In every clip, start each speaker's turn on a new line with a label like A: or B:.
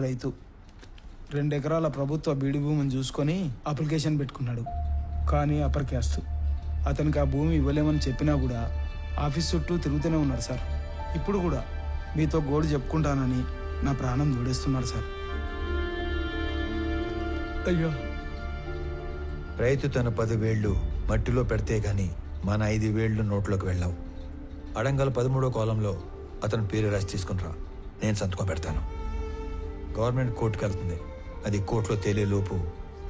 A: రైతు. రెండు ఎకరాల ప్రభుత్వ బీడి భూమిని చూసుకొని అప్లికేషన్ పెట్టుకున్నాడు. కానీ అప్పర్ క్యాస్ట్. అతనికి ఆ భూమి ఇవ్వలేమని చెప్పినా కూడా ఆఫీస్ చుట్టూ తిరుగుతూనే ఉన్నాడు సార్. ఇప్పుడు కూడా మీతో గోడు చెప్పుకుంటానని నా ప్రాణం దూడేస్తున్నాడు సార్.
B: అయ్యా.
C: రైతు తన పది వేళ్ళు మట్టిలో పెడితే గాని మన ఐదు వేళ్ళు నోట్లోకి వెళ్ళావు. అడంగల్ పదమూడో కాలంలో అతను పేరు రాసి తీసుకునిరా నేను సంతకం పెడతాను. గవర్నమెంట్ కోర్టుకు వెళ్తుంది. అది కోర్టులో తేలే లోపు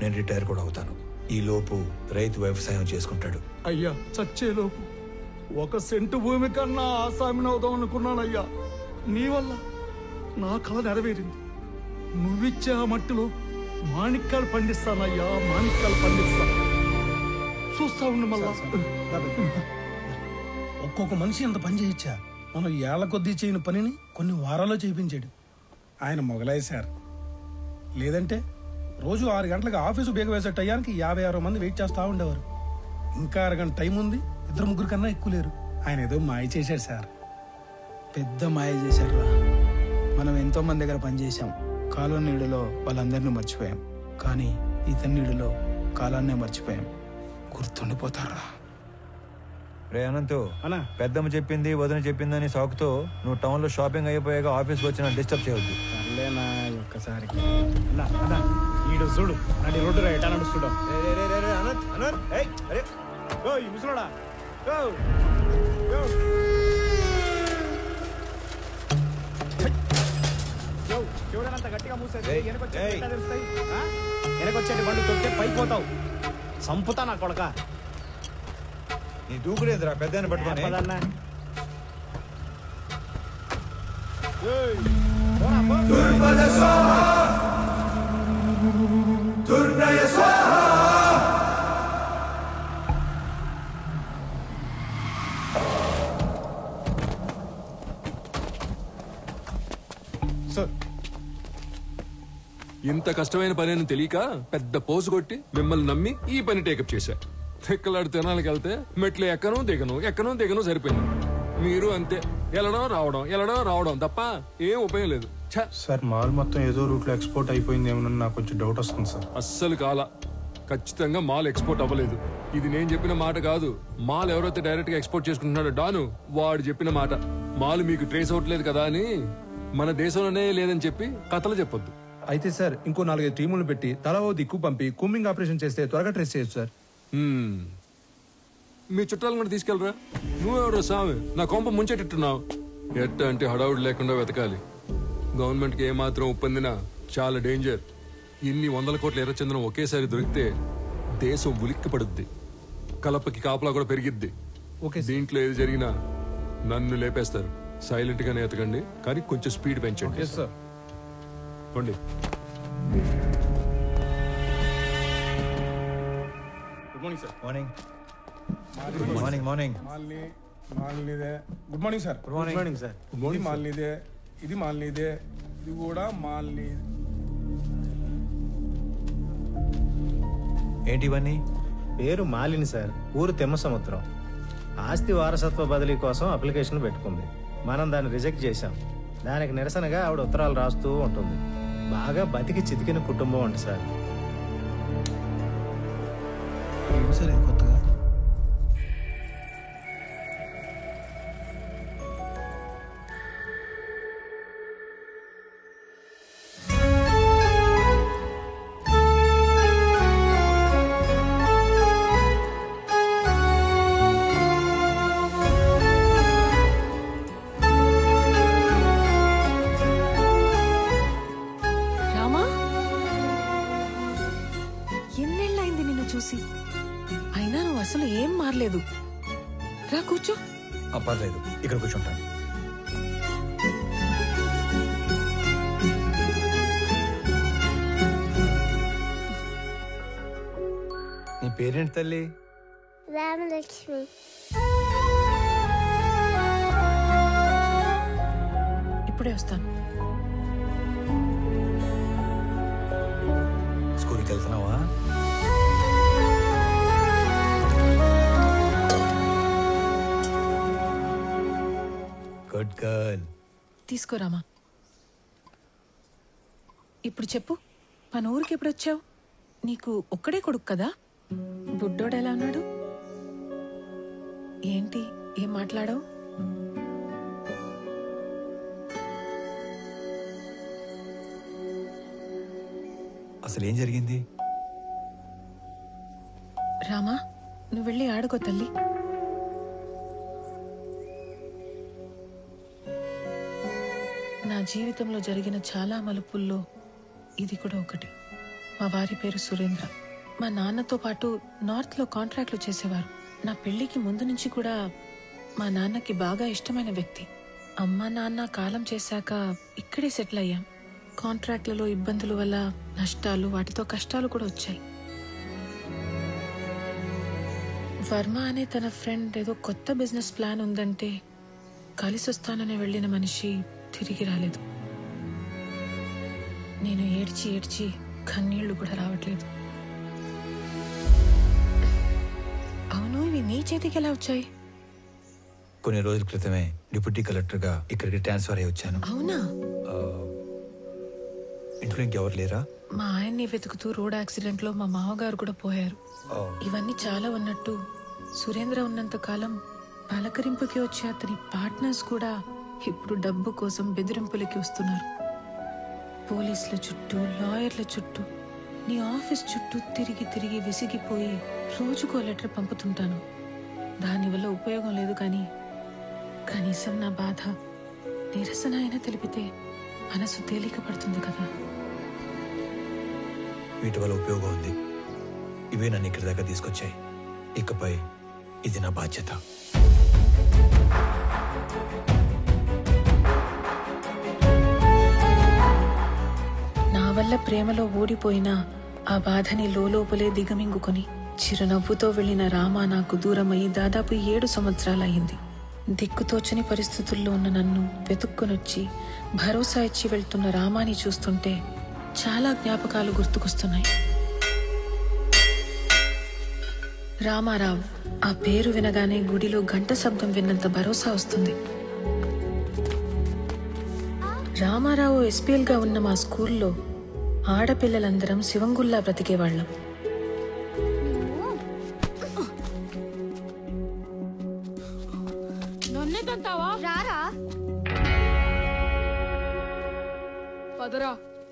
C: నేను రిటైర్ కూడా అవుతాను. ఈ లోపు రైతు వ్యవసాయం చేసుకుంటాడు.
B: అయ్యా చచ్చేలోపు ఒక సెంటు భూమి కన్నా ఆసామిని అవుదాం అనుకున్నానయ్యా. నీ వల్ల నా కళ నెరవేరింది. నువ్విచ్చే ఆ మట్టిలో మాణిక్యాలు పండిస్తానయ్యా మాణిక్యాలు పండిస్తా. చూస్తా ఉండు మళ్ళా?
D: ఒక్కొక్క మనిషి ఇంత పని చేయొచ్చా మనం ఏళ్ళ కొద్దీ చేయని పనిని కొన్ని వారాల్లో చేయించాడు. ఆయన మొగలేశారు సార్ లేదంటే రోజు ఆరు గంటలకు ఆఫీసు బేగ వేసే టయానికి యాభై ఆరు మంది వెయిట్ చేస్తూ ఉండేవారు. ఇంకా అరగంట టైం ఉంది ఇద్దరు ముగ్గురు కన్నా ఎక్కువ లేరు. ఆయన ఏదో మాయ చేశాడు సార్.
A: పెద్ద మాయ చేశారా మనం ఎంతో మంది దగ్గర పనిచేసాం కాలం నీడలో వాళ్ళందరినీ మర్చిపోయాం. కానీ ఇతని నీడలో కాలాన్నే మర్చిపోయాం. గుర్తుండిపోతారా
C: రే అనంతు పెద్దమ్మ చెప్పింది వదిన చెప్పిందని సాకుతో నువ్వు టౌన్లో షాపింగ్ అయిపోయాక ఆఫీస్కి వచ్చిన డిస్టర్బ్ చేయొద్దు.
D: సర్లేనా ఒక్కసారికి. ఈడు చూడు నడి రోడ్డు ముసలోడా? చూడనంత గట్టిగా మూసేది
C: ఏయ్,
D: వెనకొచ్చే
C: ఏయ్.
D: ఎట్లా తెలుస్తాయి? ఆ? వెనకొచ్చేటి బండు తొక్కితే పైకి పోతావు. సంపుతా నా కొడక.
C: నీ దూకుడేదిరా? పెద్ద పట్టుకొని.
D: సార్.
E: ఇంత కష్టమైన పని అని తెలియక పెద్ద పోసు కొట్టి మిమ్మల్ని నమ్మి ఈ పని టేకప్ చేశా. తిక్కలాడు తినాలకి వెళ్తే మెట్లు ఎక్కను దిగను. ఎక్కను దిగను సరిపోయింది. మీరు అంతే. వెళ్ళడం రావడం వెళ్ళడం రావడం తప్ప ఏం ఉపయోగం లేదు. ఛ!
F: సార్ మాల్ మొత్తం ఏదో రూట్లో ఎక్స్పోర్ట్ అయిపోయిందేమో నాకు కొంచెం డౌట్ వస్తుంది సార్.
E: అస్సలు కాల. ఖచ్చితంగా మాల్ ఎక్స్పోర్ట్ అవ్వలేదు. ఇది నేను చెప్పిన మాట కాదు. మాల్ ఎవరైతే డైరెక్ట్గా ఎక్స్పోర్ట్ చేసుకుంటున్నాడో డాను వాడు చెప్పిన మాట. మాల్ మీకు ట్రేస్ అవ్వట్లేదు కదా అని మన దేశంలోనే లేదని చెప్పి కథలు చెప్పొద్దు.
F: అయితే సార్ ఇంకో నాలుగైదు టీములు పెట్టి తలా ఓ దిక్కు పంపి కుమ్మింగ్ ఆపరేషన్ చేస్తే త్వరగా ట్రేస్ చేయొచ్చు సార్.
E: మీ చుట్టాలను కూడా తీసుకెళ్ళరా? నువ్వెవరో సామి నా కొంప ముంచెట్టున్నావు ఎట్ట అంటే హడావుడి లేకుండా వెతకాలి. గవర్నమెంట్కి ఏమాత్రం ఒప్పందినా చాలా డేంజర్. ఇన్ని వందల కోట్ల ఎర్రచందనం ఒకేసారి దొరికితే దేశం ఉలిక్కి పడుద్ది కలపకి కాపలా కూడా పెరిగిద్ది.
F: ఓకే
E: దీంట్లో ఏది జరిగినా నన్ను లేపేస్తారు. సైలెంట్ గానే ఎతకండి కానీ కొంచెం స్పీడ్ పెంచండి.
F: Sir.
D: Morning sir
C: morning morning morning
F: మాల్ని మాల్నిదే good morning sir
C: good morning
D: morning sir
F: ఇది మాల్నిదే ఇది మాల్నిదే ఇది కూడా మాల్ని
C: ఏంటి ఇవన్నీ?
G: పేరు మాలిని సార్ ఊరు తెమ్మ సముద్రం. ఆస్తి వారసత్వ బదిలీ కోసం అప్లికేషన్ పెట్టుకుంది. మనం దాన్ని రిజెక్ట్ చేశాం. దానికి నిరసనగా ఆవిడ ఉత్తరాలు రాస్తూ ఉంటుంది. బాగా బతికి చితికిన కుటుంబం అంట సార్
D: సరే కొత్తగా.
H: రామా? ఎన్నేళ్ళైంది నిన్ను చూసి? అయినా నువ్వు అసలు ఏం మారలేదు. రా కూర్చో.
C: ఆ, పర్లేదు. ఇక్కడ కూర్చుంటాను. నీ పేరేంటి తల్లి?
I: రామలక్ష్మి.
H: ఇప్పుడే వస్తాను.
C: స్కూల్కి వెళ్తున్నావా? గుడ్ గర్ల్
H: తీసుకో రామా. ఇప్పుడు చెప్పు మన ఊరికి ఎప్పుడు వచ్చావు? నీకు ఒక్కడే కొడుకు కదా? బుడ్డోడు ఎలా ఉన్నాడు? ఏంటి ఏం మాట్లాడావు?
C: అసలు ఏం జరిగింది?
H: రామా నువ్వు వెళ్ళి ఆడుకో తల్లి. జీవితంలో జరిగిన చాలా మలుపుల్లో ఇది కూడా ఒకటి. మా వారి పేరు సురేంద్ర. మా నాన్నతో పాటు నార్త్లో కాంట్రాక్ట్లు చేసేవారు. నా పెళ్ళికి ముందు నుంచి కూడా మా నాన్నకి బాగా ఇష్టమైన వ్యక్తి. అమ్మ నాన్న కాలం చేశాక ఇక్కడే సెటిల్ అయ్యాం. కాంట్రాక్ట్లలో ఇబ్బందుల వల్ల నష్టాలు వాటితో కష్టాలు కూడా వచ్చాయి. వర్మ అనే తన ఫ్రెండ్ ఏదో కొత్త బిజినెస్ ప్లాన్ ఉందంటే కలిసి వస్తానని వెళ్ళిన మనిషి తిరిగి రాలేదు. నేను ఏడ్చి ఏడ్చి కన్నీళ్ళు కూడా రావట్లేదు. అవును ఇవి నీ చేతికి ఎలా వచ్చాయి?
C: కొన్ని రోజుల క్రితమే డిప్యూటీ కలెక్టర్గా ఇక్కడికి ట్రాన్స్ఫర్ అయ్యి వచ్చాను.
H: అవునా?
C: ఇంట్లో ఇంకెవరు లేరా?
H: మా ఆయన్ని వెతుకుతూ రోడ్ యాక్సిడెంట్లో మా మామగారు కూడా పోయారు. ఇవన్నీ చాలా ఉన్నట్టు సురేంద్ర ఉన్నంత కాలం పలకరింపుకి వచ్చే అతని పార్ట్నర్స్ కూడా ఇప్పుడు డబ్బు కోసం బెదిరింపులకి వస్తున్నారు. పోలీసుల చుట్టూ లాయర్ల చుట్టూ నీ ఆఫీస్ చుట్టూ తిరిగి తిరిగి విసిగిపోయి రోజుకో లెటర్ పంపుతుంటాను. దానివల్ల ఉపయోగం లేదు కానీ కనీసం నా బాధ నిరసన అయినా తెలిపితే మనసు తేలిక పడుతుంది కదా.
C: వీటి వల్ల ఉపయోగం ఉంది. ఇవే నన్ను ఇక్కడి దాకా తీసుకొచ్చాయి. ఇకపై ఇది నా బాధ్యత.
H: వల్ల ప్రేమలో ఓడిపోయిన ఆ బాధని లోపలే దిగమింగుకొని చిరునవ్వుతో వెళ్ళిన రామ నాకు దూరమయ్యి దాదాపు ఏడు సంవత్సరాలయ్యింది. దిక్కుతోచని పరిస్థితుల్లో ఉన్న నన్ను వెతుక్కునొచ్చి భరోసా ఇచ్చి వెళ్తున్న రామాని చూస్తుంటే చాలా జ్ఞాపకాలు గుర్తుకొస్తున్నాయి. రామారావు ఆ పేరు వినగానే గుడిలో గంట శబ్దం విన్నంత భరోసా వస్తుంది. రామారావు ఎస్పీఎల్గా ఉన్న మా స్కూల్లో ఆడపిల్లలందరం శివంగుల్లా బ్రతికేవాళ్ళం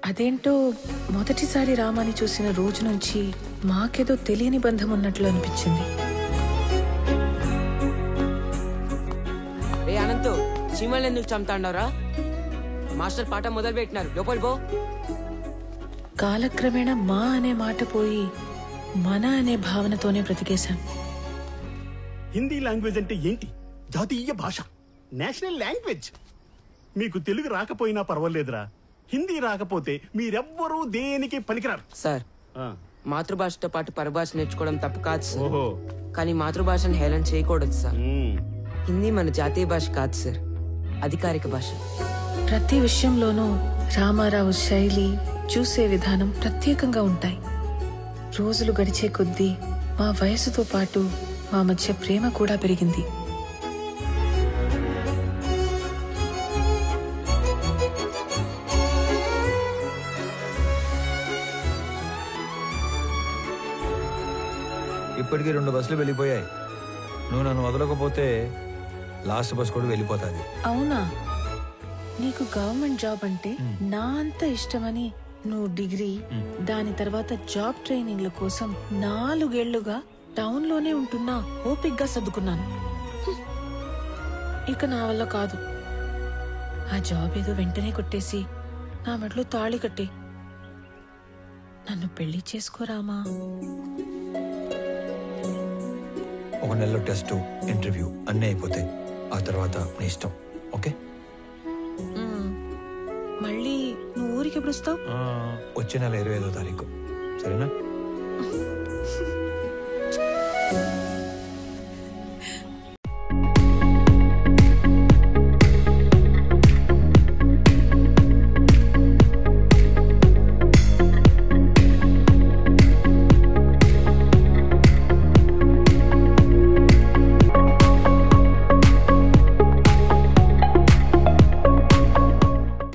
H: అదేంటో మొదటిసారి రామాని చూసిన రోజు నుంచి మాకేదో తెలియని బంధం ఉన్నట్లు అనిపించింది.
J: రే అనంతు చీమల్ని ఎందుకు చంపుతాండవరా? మాస్టర్ పాట మొదలు పెట్టినారు లోపలి పో.
H: కాలక్రమేణా మా అనే మాట పోయి మన అనే భావనతోనే బ్రతికేశాం
K: హిందీ లాంగ్వేజ్ అంటే ఏంటి? జాతీయ భాష. National language. మీకు తెలుగు రాకపోయినా పర్వాలేదురా. హిందీ రాకపోతే మీరెవ్వరూ దేనికి పనికిరారు?
J: సార్ మాతృభాషతో పాటు పరభాష నేర్చుకోవడం తప్పు కాదు సార్.
K: ఓహో.
J: కానీ మాతృభాషను హేళన చేయకూడదు సార్. హిందీ మన జాతీయ భాష కాదు సార్. అధికారిక భాష.
H: ప్రతి విషయంలోనూ రామారావు శైలి చూసే విధానం ప్రత్యేకంగా ఉంటాయి. రోజులు గడిచే కొద్దీ మా వయసుతో పాటు మా మధ్య ప్రేమ కూడా పెరిగింది.
C: ఇప్పటికీ రెండు బస్సులు వెళ్ళిపోయాయి. నువ్వు నన్ను వదలకపోతే లాస్ట్ బస్ కూడా వెళ్ళిపోతుంది.
H: అవునా? నీకు గవర్నమెంట్ జాబ్ అంటే నా అంత ఇష్టమని నువ్వు డిగ్రీ దాని తర్వాత జాబ్ ట్రైనింగ్ల కోసం నాలుగేళ్ళుగా టౌన్లోనే ఉంటున్నా ఓపిగ్గా సర్దుకున్నాను. ఇక నా వల్ల కాదు. ఆ జాబ్ ఏదో వెంటనే కొట్టేసి నా మెడలో తాళి కట్టి. నన్ను పెళ్ళి చేసుకోరామా
C: ఒక నెలలో టెస్ట్ ఇంటర్వ్యూ అన్నీ అయిపోతాయి. ఆ తర్వాత నీ ఇష్టం ఓకే?
H: ఎప్పుడు వస్తావు?
C: వచ్చే నెల ఇరవై ఐదో తారీఖు. సరేనా?